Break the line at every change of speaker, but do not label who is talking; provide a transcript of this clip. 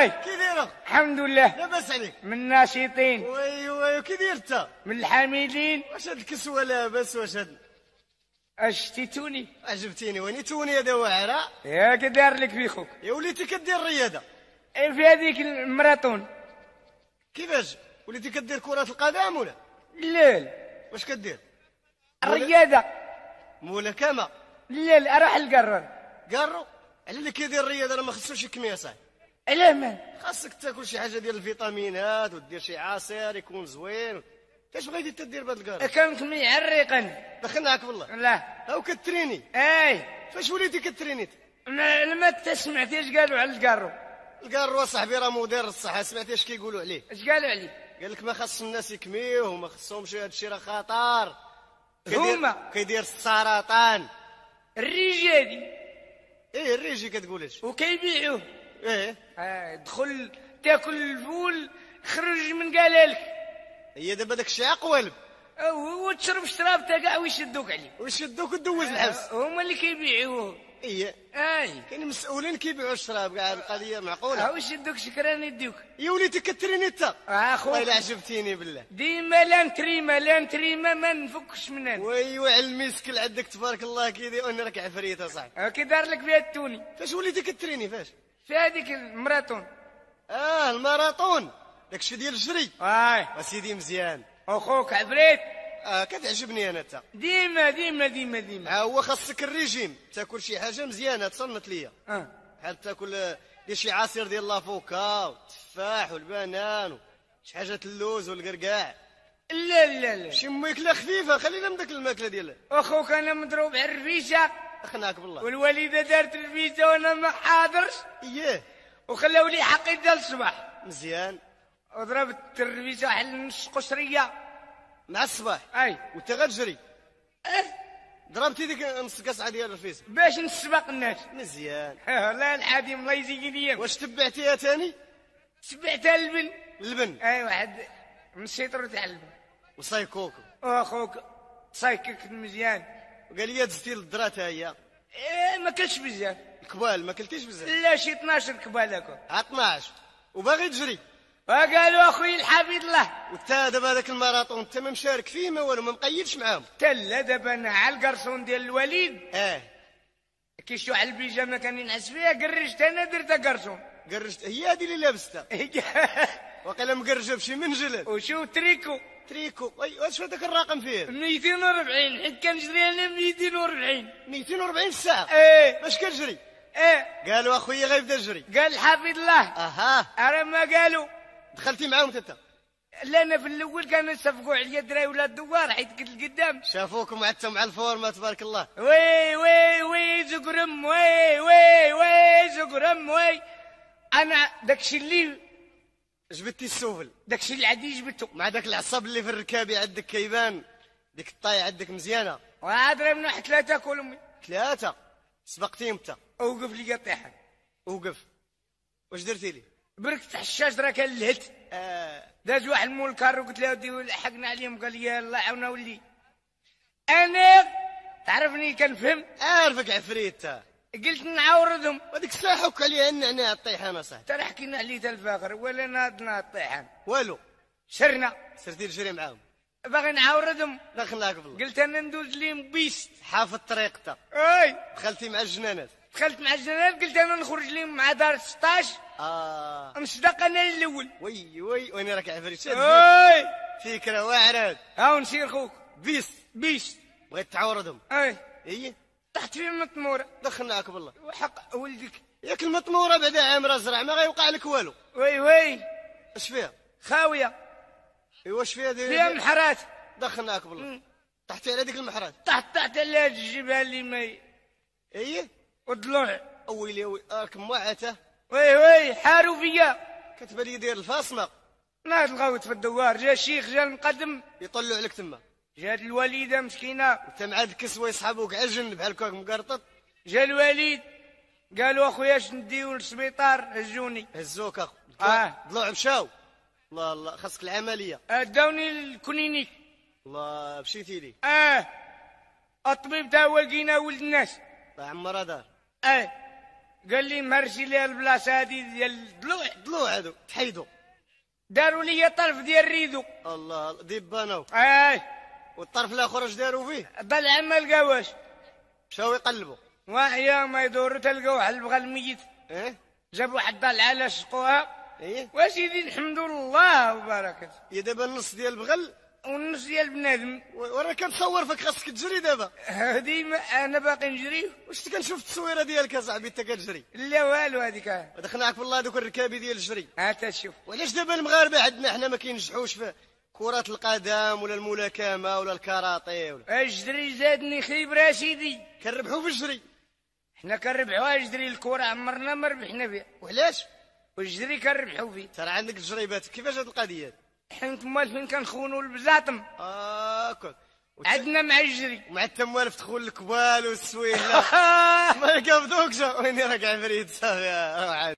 اي
كي دايره
الحمد لله.
لاباس عليك.
من الناشطين.
وي وي كي داير انت
من الحامدين.
واش هاد الكسوه لاباس واش هاد
اشتيتوني
عجبتيني. ويني توني هذا واعره
يا كدار لك في خوك.
يا وليتي كدير الرياضه
إيه في هذيك المراطون
كيفاش؟ وليتي كدير كرة القدم ولا؟
لا لا.
واش كدير؟
الرياضة.
مولا كما؟
لا لا أروح القرر
قارو على اللي كيدير الرياضة راه ما خصوش يكمي صاحبي.
علاه ما
خاصك تاكل شي حاجة ديال الفيتامينات ودير شي عصير يكون زوين. اش بغيتي تدير بهاد الكار
كانت معرقا.
دخلناك بالله
لا.
هاو كتريني.
اي
فاش وليتي كتريني؟
ما ما تسمعتي اش قالوا على القارو.
الكارو صاحبي راه مضر الصحة سمعتي اش كيقولوا عليه.
اش قالوا عليه؟
قال لك ما خاص الناس يكميوه وما خصهمش هذا الشيء راه خطر
هما.
كيدير السرطان.
الرجالي.
إيه الريجي كتقول اش
وكيبيعوه.
إيه.
آه دخل تاكل الفول خرج من قالالك
هي دابا داك الشيء اقوالب
وتشرب شراب تا كاع ويشدوك عليه؟
ويشدوك الحبس
آه، هما اللي كيبيعوه.
إيه.
آي.
كاين مسؤولين كيبيعوا الشراب كاع القضية معقولة.
هاو يشدوك شكران يديوك
يا وليتي كتريني انت.
آه،
والله عجبتيني بالله.
ديما لا نتريما لا نتريما ما نفكش من هنا.
ويوا على المسكل عندك تبارك الله كيدي وأنا راك عفريت اصاحبي
آه، كي دار لك فيها التوني.
فاش وليتي كتريني فاش؟
في هذيك المراطون.
آه الماراطون داكشي ديال الجري
اي
اسيدي مزيان.
أخوك عفريت
آه كتعجبني أنا انت
ديما ديما ديما ديما.
ها هو خاصك الريجيم تاكل شي حاجة مزيانة تصنت ليا.
آه.
بحال تاكل آه، دير شي عصير ديال l'avocat والتفاح والبنان شي حاجة اللوز والقرقاع.
لا لا لا.
شي ماكله خفيفة. خلينا من داك الماكلة ديال
أخوك أنا مضروب على الرفيشه
أخناك بالله.
والوالده دارت الرفيشه وأنا ما حاضرش.
اييه
وخلاو لي حقي ديال الصباح.
مزيان.
وضربت الرفيشه واحد نص قشرية.
مع الصباح.
أي.
وأنت غتجري
أه،
ضربتي ديك نص قصعه ديال الرفيس
باش نسبق الناس.
مزيان.
لا الحادي الله يزيد ليا
واش تبعتيها تاني؟
سبعت اللبن
اللبن
أي واحد من السيطر تاع اللبن
وصايكوكو
واخوك صايكك مزيان.
وقال لي زدتي للدرات هي
إيه ما كلش بزاف.
الكبال ما كلتيش بزاف؟
لا شي 12 كبال هكا
12 وباغي تجري.
وقالوا أخوي الحفيظ الله
وانت دابا هذاك الماراطون انت ما مشارك فيه ما والو ما مقيدش معاهم.
تلا دابا أنا على القرصون ديال الوليد.
آه.
كيشو على البيجامة كان ينعس فيها قرجت أنا درت قرصون
قرجت. هي هذه اللي لابستها. وقيلا مقرجه بشي منجلد
وشو تريكو؟
تريكو. أي واش هذاك الرقم فيه؟
240 حيت كنجري أنا 240
240 في الساعة؟
إيه.
باش كتجري
إيه.
قالوا أخويا غيبدا يجري
قال الحفيظ الله.
أها.
أرى ما قالوا.
دخلتي معاهم انت
لا أنا في الأول كانوا يصفقوا عليا الدراري ولا الدوار حيت كنت القدام
شافوكم عدتم مع الفورمة تبارك الله.
وي وي وي زقرم وي وي وي زقرم وي. أنا داكشي اللي
جبتي السفل
داكشي اللي عندي جبته
مع داك العصب اللي في الركابي عندك كيبان. ديك الطاي عندك مزيانة.
وعاد راه من واحد ثلاثة كل أمي.
ثلاثة؟ سبقتيهم أنت.
أوقف لي طيحة.
وقف واش درتي لي؟
بركت حشاش راه كان لهت.
آه.
داز واحد مول الكار وقلت له ودي لحقنا عليهم. قال لي الله يعاونا ولي. أنا تعرفني كنفهم؟
عارفك عفريت
قلت نعاوردهم.
وديك الساعة حك عليها النعناع الطيحان صاحبي
ترى حكينا عليه الفاخر ولا ناضنا الطيحان
والو.
سرنا.
سرتي تجري معاهم.
باغي نعاوردهم.
دخلناك بالله.
قلت أنا ندوز ليهم بيست.
حافظ الطريق تا.
أي.
دخلتي مع الجنانات.
دخلت مع الجنرال قلت أنا نخرج ليهم مع دار 16
آه.
نصدق أنا الأول.
وي وي وين راك عفريت.
أي.
فكرة واعرة.
هاو نسير خوك.
بيس
بيست.
بغيت تعاوردهم.
أي.
اي
طحت في المطموره
دخلناك بالله.
وحق ولدك.
ياك المطموره بعدا عامره زرع ما غيوقع لك والو.
وي وي.
اش فيها؟
خاوية.
ايوا واش فيها دي؟
فيها محرات.
دخلناك بالله. طحتي على ديك المحرات.
تحت تحت على هاد الجبال اللي ما
إي؟
والضلوع.
اويلي وي راك موعته
وي وي. حاروا فيا.
كتبان لي داير الفاصمة.
ناض الغوت في الدوار جا الشيخ جا المقدم
يطلعوا عليك تما.
جات الوليده مسكينة.
انت مع هاد الكسوه يسحبوك عجن بحال هكاك مقرطط.
جا الوليد قالوا أخويا اش نديو للسبيطار؟ هزوني.
هزوك أخو.
آه.
ضلوع مشاو. الله الله خاصك العملية.
داوني ال clinique
الله مشيتي لي.
آه الطبيب تا هو لقينا ولد الناس.
الله عمر دار
آه قال لي مرسي لي البلاصة هادي ديال الضلوع
ضلوع هادو تحيدوا
داروا لي طرف ديال ال rideau
الله ديبانو.
اي
والطرف الآخر اش داروا فيه؟
ضلع ما لقاوش
مشاو يقلبوا؟
وحيا ما يدوروا تلقاو واحد البغا الميت.
إيه؟
جابوا واحد الضلعه لصقوها
إيه؟
وسيدي الحمد لله وبركاته
يا دابا النص ديال البغل؟
والنص ديال بنادم.
وأنا كنتصور فيك خاصك تجري دابا.
هادي ما أنا باقي نجري.
واش كنشوف التصويرة ديالك اصاحبي انت كتجري.
لا والو هذيك.
دخلناك بالله دوك الركابي ديال الجري.
هات شوف
وعلاش دابا المغاربة عندنا حنا ما كينجحوش في كرة القدم ولا الملاكمة ولا الكاراتيه ولا
اجدري زادني خيبر سيدي.
كنربحوا في الجري.
حنا كنربحوا اجدري الكرة عمرنا ما ربحنا فيها.
وعلاش؟
والجدري كنربحوا فيه.
ترى عندك الجريبات كيفاش هاد القضية؟
حنا تما فين كنخونوا البزاطم
هاكا وت-
عندنا مع الجري.
ومع التموال في دخول الكبال والسويلة. ما يقبضوكش وين راك عفريت صافي